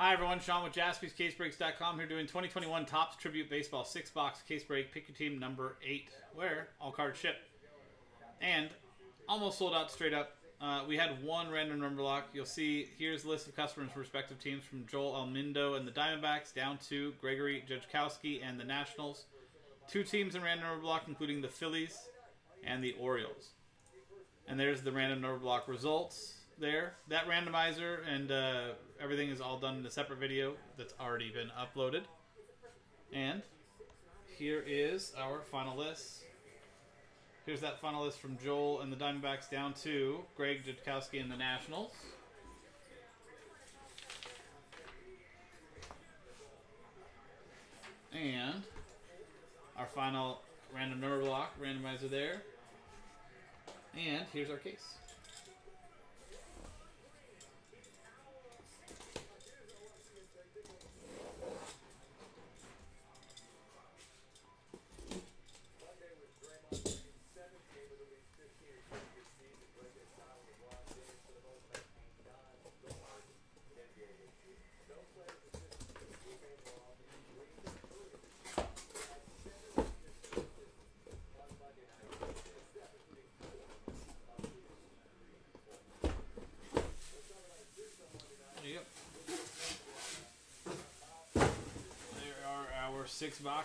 Hi everyone, Sean with jaspyscasebreaks.com here doing 2021 Topps Tribute Baseball 6-box case break. Pick your team number 8, where all cards ship. And almost sold out straight up. Uh, we had one random number block. You'll see here's a list of customers from respective teams from Joel Almindo and the Diamondbacks down to Gregory Judkowski and the Nationals. Two teams in random number block, including the Phillies and the Orioles. And there's the random number block results there. That randomizer and uh, everything is all done in a separate video that's already been uploaded. And here is our final list. Here's that final list from Joel and the Diamondbacks down to Greg Judkowski and the Nationals. And our final random number block randomizer there. And here's our case. Are our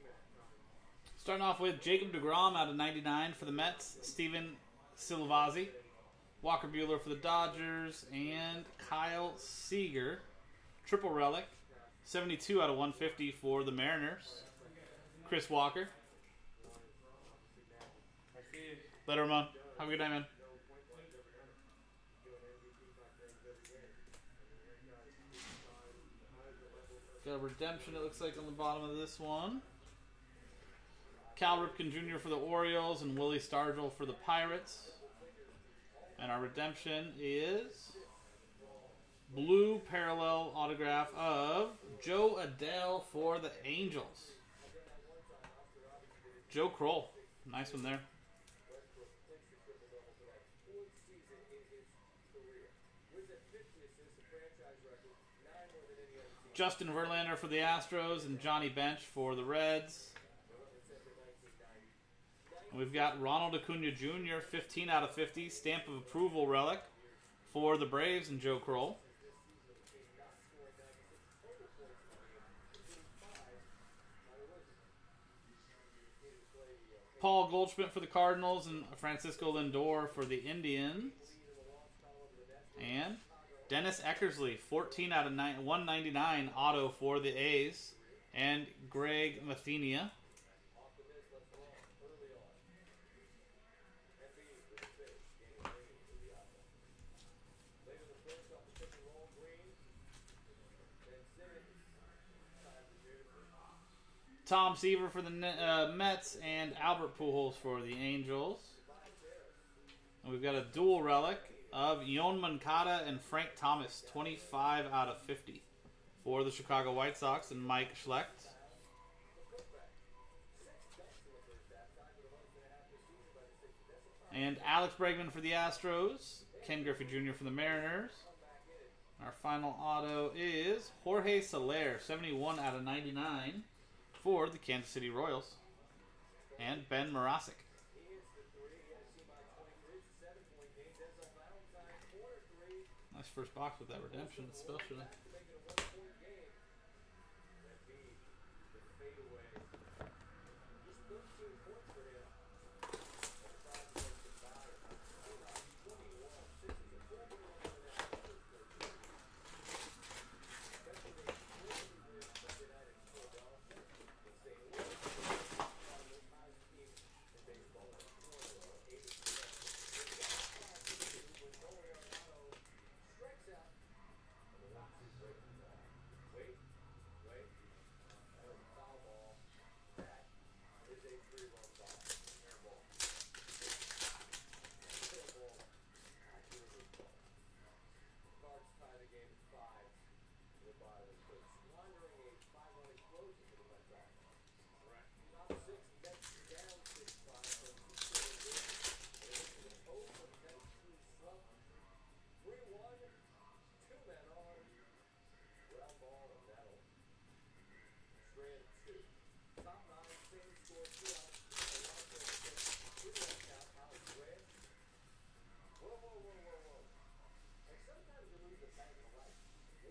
Starting off with Jacob DeGrom out of 99 for the Mets, Steven Silvazzi, Walker Buehler for the Dodgers, and Kyle Seager, triple relic, 72 out of 150 for the Mariners, Chris Walker. Later, Ramon. Have a good night, man. Got a redemption, it looks like, on the bottom of this one. Cal Ripken Jr. for the Orioles and Willie Stargell for the Pirates. And our redemption is blue parallel autograph of Jo Adell for the Angels. Joe Kroll. Nice one there. Justin Verlander for the Astros and Johnny Bench for the Reds. We've got Ronald Acuna Jr., 15 out of 50, stamp of approval relic for the Braves and Joe Kroll. Paul Goldschmidt for the Cardinals and Francisco Lindor for the Indians. And Dennis Eckersley, 14 out of 9, 199 auto for the A's. And Greg Mathenia. Tom Seaver for the uh, Mets and Albert Pujols for the Angels. And we've got a dual relic of Yoan Moncada and Frank Thomas, 25 out of 50 for the Chicago White Sox and Mike Schlecht. And Alex Bregman for the Astros, Ken Griffey Jr. for the Mariners. Our final auto is Jorge Soler, 71 out of 99 for the Kansas City Royals. And Ben Mrazek. Nice first box with that redemption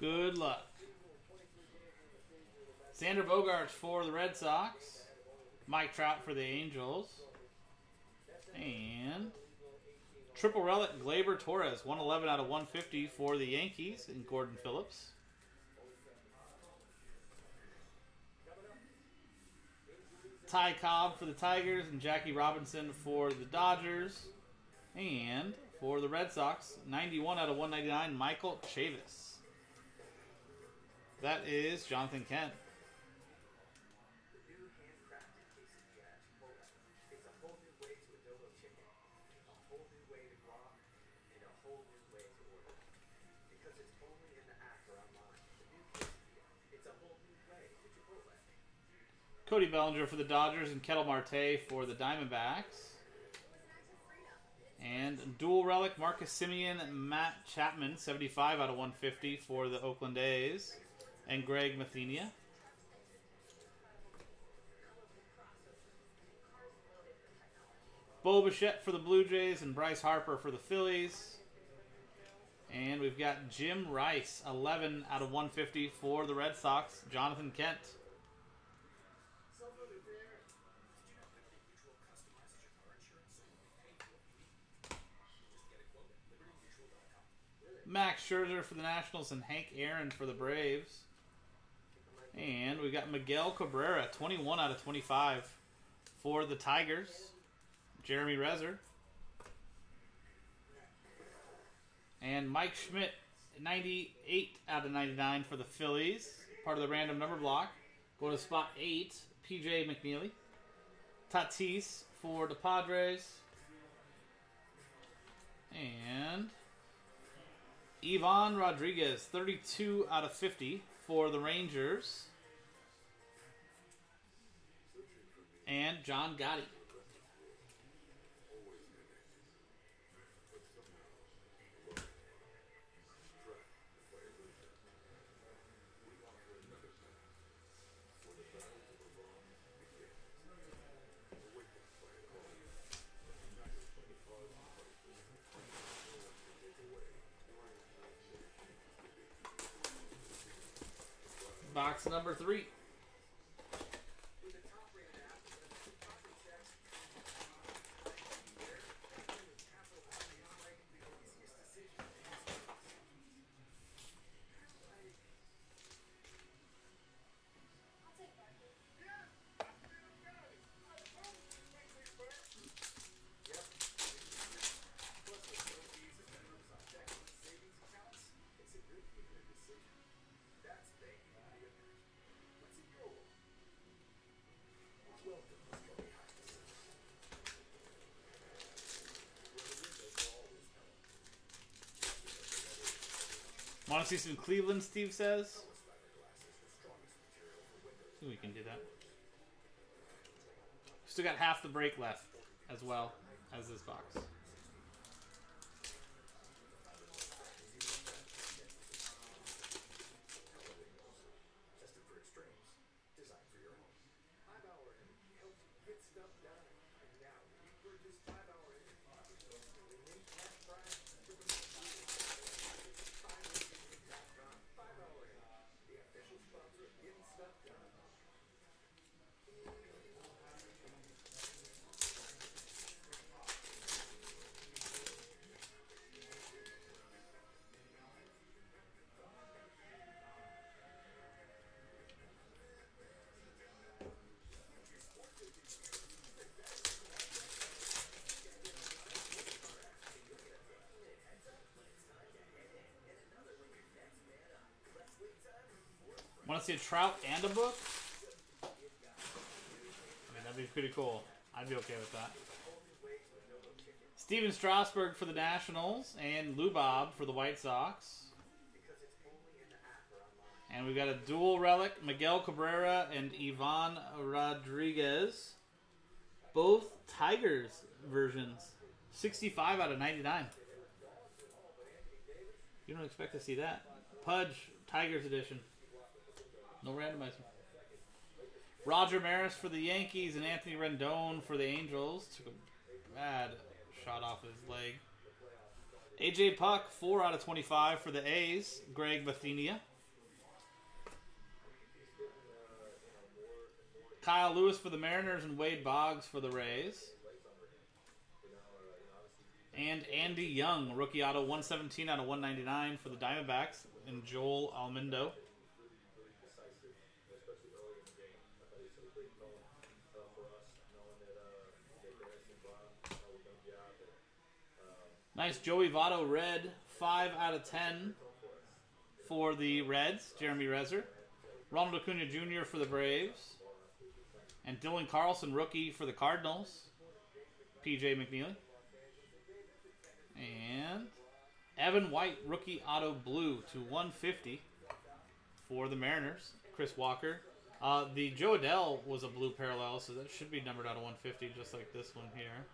Good luck. Xander Bogaerts for the Red Sox. Mike Trout for the Angels. And triple relic Gleyber Torres, 111 out of 150 for the Yankees and Gordon Phillips. Ty Cobb for the Tigers and Jackie Robinson for the Dodgers. And for the Red Sox, 91 out of 199, Michael Chavis. That is Jonathan Kent. Cody Bellinger for the Dodgers and Ketel Marte for the Diamondbacks. And dual relic Marcus Semien, Matt Chapman, 75 out of 150 for the Oakland A's, and Greg Mathenia. Bo Bichette for the Blue Jays and Bryce Harper for the Phillies. And we've got Jim Rice, 11 out of 150 for the Red Sox. Jonathan Kent. Max Scherzer for the Nationals and Hank Aaron for the Braves. And we got Miguel Cabrera, 21 out of 25 for the Tigers. Jeremy Rezer. And Mike Schmidt, 98 out of 99 for the Phillies. Part of the random number block. Go to spot 8, PJ McNeely. Tatis for the Padres. And Ivan Rodriguez, 32 out of 50 for the Rangers. And John Gotti. box number three. Want to see some Cleveland, Steve says? we can do that. Still got half the break left as well as this box. Want to see a Trout and a book? I mean, that'd be pretty cool. I'd be okay with that. Steven Strasburg for the Nationals and Lou Bob for the White Sox. And we've got a dual relic, Miguel Cabrera and Ivan Rodriguez. Both Tigers versions. 65 out of 99. You don't expect to see that. Pudge, Tigers edition. No randomizer. Roger Maris for the Yankees and Anthony Rendon for the Angels. Took a bad shot off his leg. AJ Puk, 4 out of 25 for the A's. Greg Mathenia. Kyle Lewis for the Mariners and Wade Boggs for the Rays. And Andy Young, rookie auto 117 out of 199 for the Diamondbacks. And Joel Almindo. Nice Joey Votto red, 5 out of 10 for the Reds, Jeremy Rezer. Ronald Acuna Jr. for the Braves. And Dylan Carlson, rookie for the Cardinals, PJ McNeely. And Evan White, rookie auto blue to 150 for the Mariners, Chris Walker. Uh, the Jo Adell was a blue parallel, so that should be numbered out of 150, just like this one here.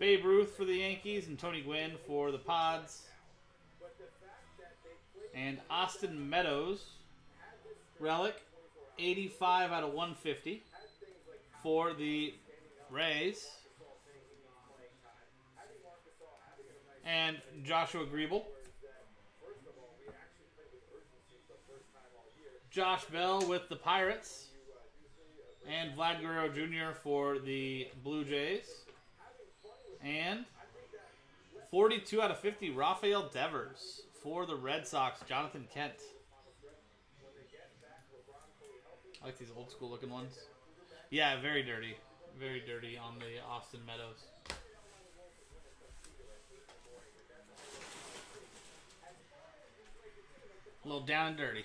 Babe Ruth for the Yankees and Tony Gwynn for the Pods. And Austin Meadows, relic, 85 out of 150 for the Rays. And Joshua Grebel. Josh Bell with the Pirates. And Vlad Guerrero Jr. for the Blue Jays. And 42 out of 50, Rafael Devers for the Red Sox, Jonathan Kent. I like these old school looking ones. Yeah, very dirty. Very dirty on the Austin Meadows. A little down and dirty.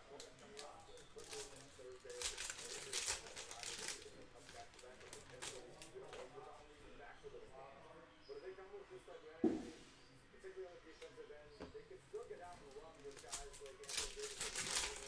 can still get out and run with guys like Anthony Davis.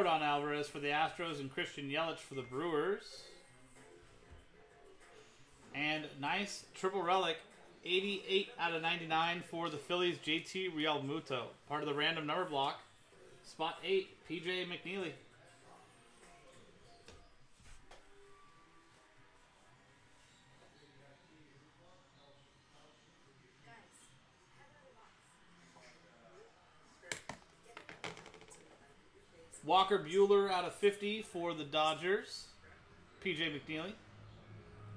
Yordan Alvarez for the Astros and Christian Yelich for the Brewers. And nice triple relic, 88 out of 99 for the Phillies, JT Realmuto. Part of the random number block. Spot 8, PJ McNeely. Walker Buehler out of 50 for the Dodgers. PJ McNeely.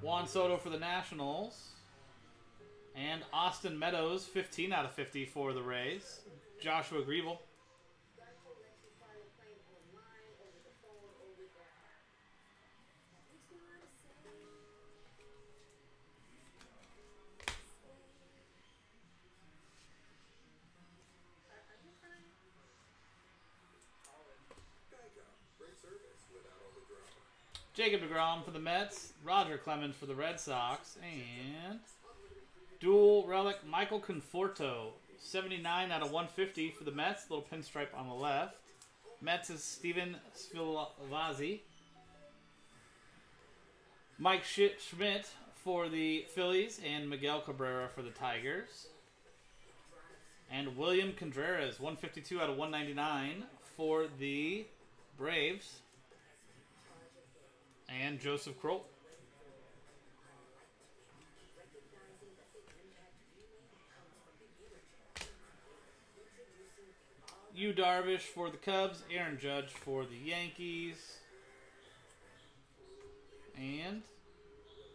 Juan Soto for the Nationals. And Austin Meadows, 15 out of 50 for the Rays. Joshua Grievel. Jacob DeGrom for the Mets, Roger Clemens for the Red Sox, and dual relic Michael Conforto, 79 out of 150 for the Mets, little pinstripe on the left. Mets is Steven Svilazzi. Mike Schmidt for the Phillies, and Miguel Cabrera for the Tigers. And William Contreras, 152 out of 199 for the Braves and Joseph Kroll. Yu Darvish for the Cubs, Aaron Judge for the Yankees, and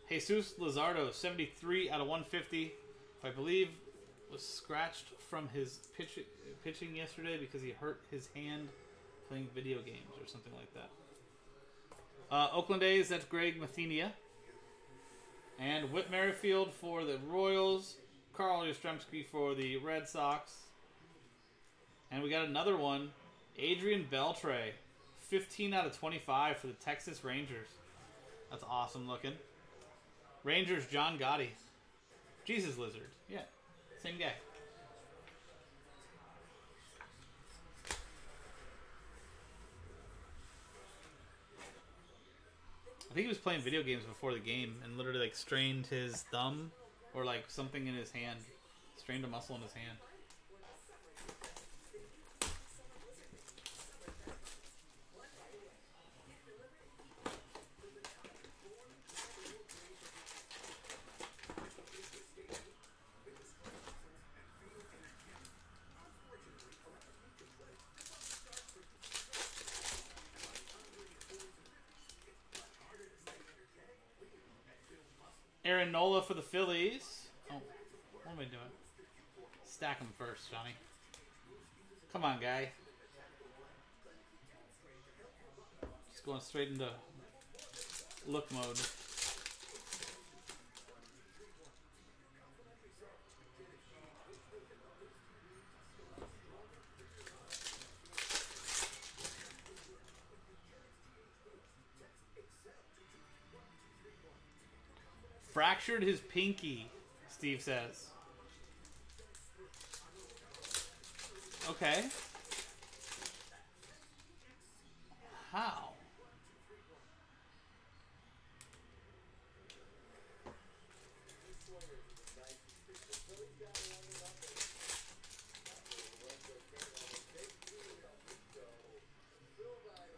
Jesus Luzardo, 73 out of 150. I believe was scratched from his pitch, pitching yesterday because he hurt his hand playing video games or something like that. Uh, Oakland A's, that's Greg Mathenia. And Whit Merrifield for the Royals. Carl Yastrzemski for the Red Sox. And we got another one. Adrian Beltre. 15 out of 25 for the Texas Rangers. That's awesome looking. Rangers, John Gotti. Jesus Lizard. Yeah, same guy. I think he was playing video games before the game and literally like strained his thumb or like something in his hand, strained a muscle in his hand. Aaron Nola for the Phillies. Oh, what am I doing? Stack them first, Johnny. Come on, guy. He's going straight into look mode. Fractured his pinky, Steve says. Okay. How?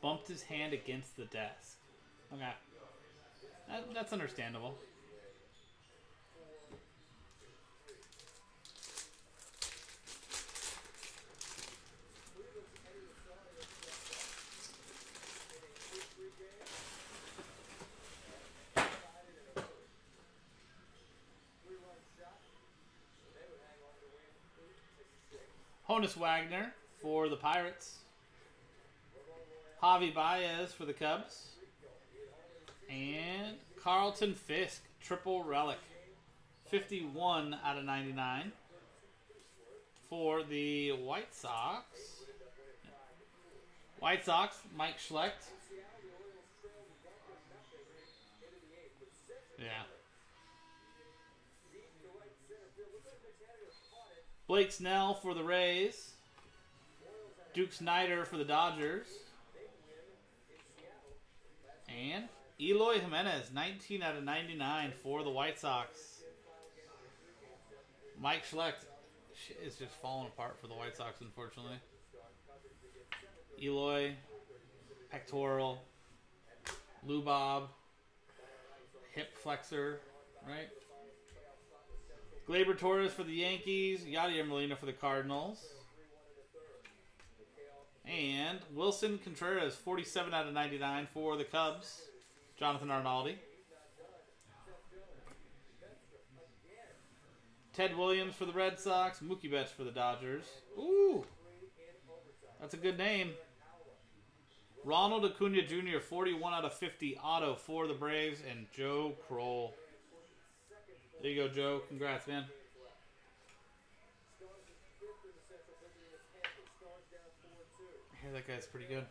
Bumped his hand against the desk. Okay. That, that's understandable. Honus Wagner for the Pirates. Javi Baez for the Cubs. And Carlton Fisk, triple relic. 51 out of 99 for the White Sox. White Sox, Mike Schlecht. Yeah. Blake Snell for the Rays. Duke Snider for the Dodgers. And Eloy Jimenez, 19 out of 99 for the White Sox. Mike Schlecht is just falling apart for the White Sox, unfortunately. Eloy, pectoral, Lubob, hip flexor, right? Gleyber Torres for the Yankees, Yadier Molina for the Cardinals. And Willson Contreras, 47 out of 99 for the Cubs. Jonathan Arnaldi. Ted Williams for the Red Sox. Mookie Betts for the Dodgers. Ooh. That's a good name. Ronald Acuna Jr., 41 out of 50 auto for the Braves. And Joe Kroll. There you go, Joe. Congrats, man. I hear that guy's pretty good.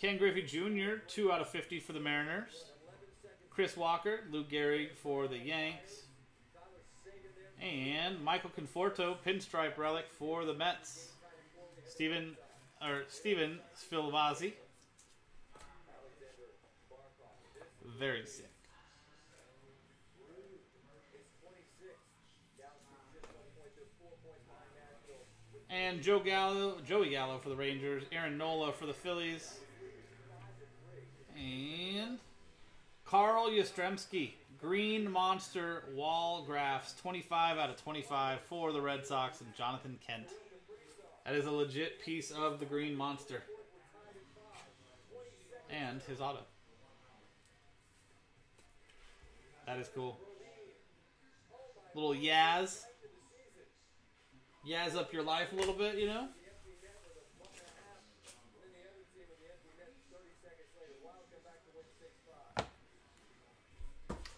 Ken Griffey Jr., 2 out of 50 for the Mariners. Chris Walker, Lou Gehrig for the Yanks. And Michael Conforto, pinstripe relic for the Mets. Steven or Steven Svilvazzi. Very sick. And Joe Gallo, Joey Gallo for the Rangers, Aaron Nola for the Phillies, and Carl Yastrzemski, Green Monster Wall Graphs, 25 out of 25 for the Red Sox, and Jonathan Kent. That is a legit piece of the Green Monster. And his auto. That is cool. Little Yaz. Yaz up your life a little bit, you know?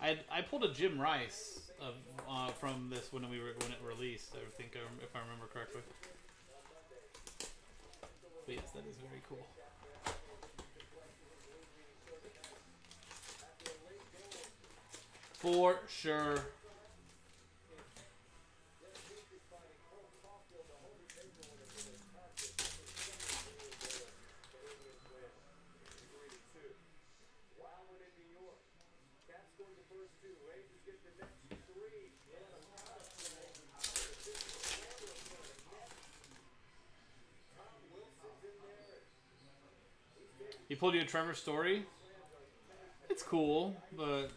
I I pulled a Jim Rice of uh, from this when we were when it released. I think if I remember correctly. But yes, that is very cool. For sure. He pulled you a Trevor Story. It's cool, but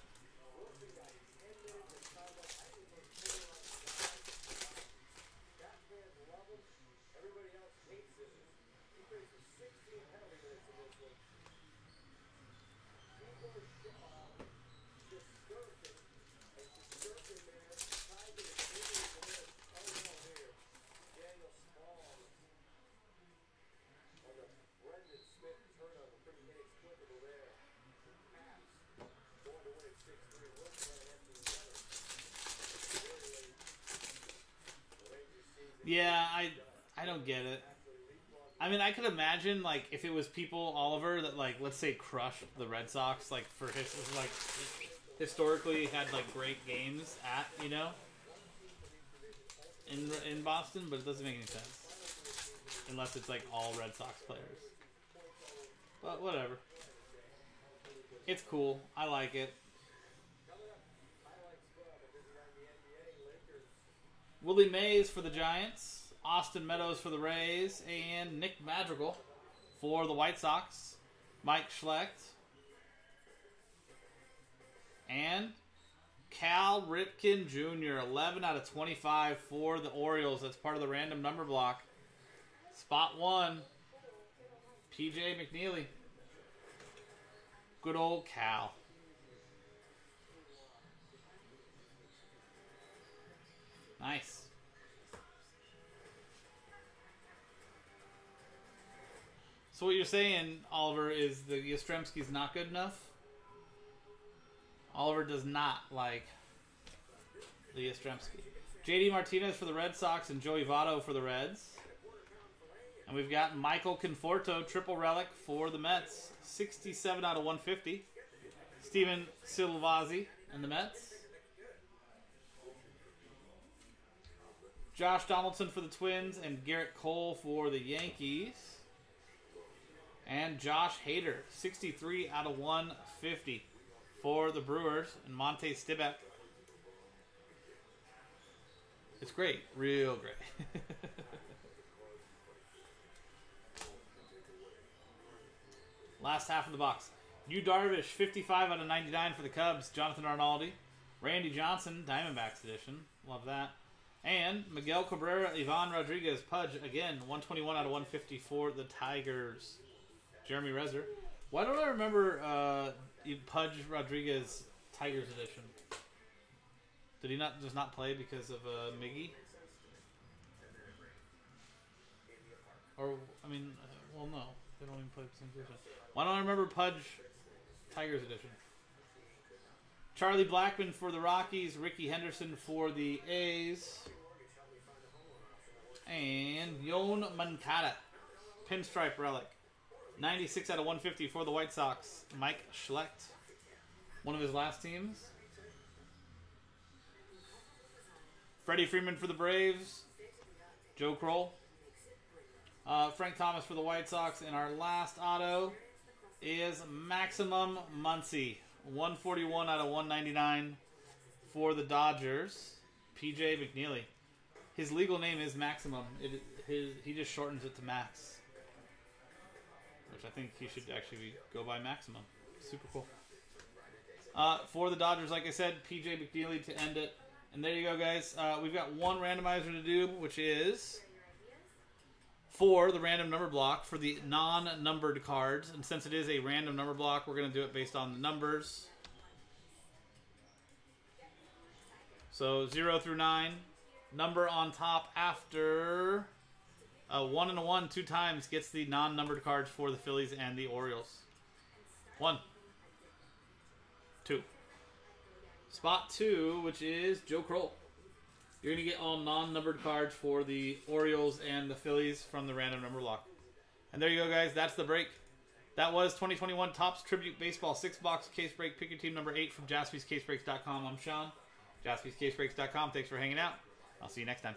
Yeah, I I don't get it. I mean, I could imagine like if it was people Oliver that like let's say crushed the Red Sox like for his like historically had like great games at you know in in Boston, but it doesn't make any sense unless it's like all Red Sox players. But whatever. It's cool. I like it. Willie Mays for the Giants, Austin Meadows for the Rays, and Nick Madrigal for the White Sox, Mike Schlecht, and Cal Ripken Jr., 11 out of 25 for the Orioles. That's part of the random number block. Spot one, PJ McNeely. Good old Cal. Nice. So what you're saying, Oliver, is the Yastrzemski's not good enough? Oliver does not like the Yastrzemski. JD Martinez for the Red Sox and Joey Votto for the Reds. And we've got Michael Conforto, triple relic for the Mets. 67 out of 150. Steven Silvazzi and the Mets. Josh Donaldson for the Twins and Gerrit Cole for the Yankees. And Josh Hader, 63 out of 150 for the Brewers and Monte Stibek. It's great, real great. Last half of the box. Yu Darvish, 55 out of 99 for the Cubs. Jonathan Arnaldi. Randy Johnson, Diamondbacks edition. Love that. And Miguel Cabrera, Ivan Rodriguez, Pudge, again, 121 out of 150 for the Tigers. Jeremy Rezer. Why don't I remember uh, Pudge Rodriguez Tigers edition? Did he not just not play because of uh, Miggy? Or, I mean, uh, well, no. They don't even play the same position. Why don't I remember Pudge Tigers edition? Charlie Blackmon for the Rockies, Rickey Henderson for the A's, and Yoan Moncada, pinstripe relic. 96 out of 150 for the White Sox. Mike Schlecht, one of his last teams. Freddie Freeman for the Braves. Joe Kroll. Uh, Frank Thomas for the White Sox. And our last auto is Maximum Muncy. 141 out of 199 for the Dodgers. PJ McNeely. His legal name is Maximum. It, his, he just shortens it to Max. Which I think he should actually go by Maximum. Super cool. Uh, for the Dodgers, like I said, PJ McNeely to end it. And there you go, guys. Uh, we've got one randomizer to do, which is for the random number block for the non-numbered cards. And since it is a random number block, we're going to do it based on the numbers. So 0 through 9. Number on top after a 1 and a 1 two times gets the non-numbered cards for the Phillies and the Orioles. 1. 2. Spot 2, which is Joe Kroll. You're to get all non-numbered cards for the Orioles and the Phillies from the random number block. And there you go, guys. That's the break. That was 2021 Topps Tribute Baseball 6-box case break. Pick your team number 8 from jaspyscasebreaks.com. I'm Sean. jaspyscasebreaks.com. Thanks for hanging out. I'll see you next time.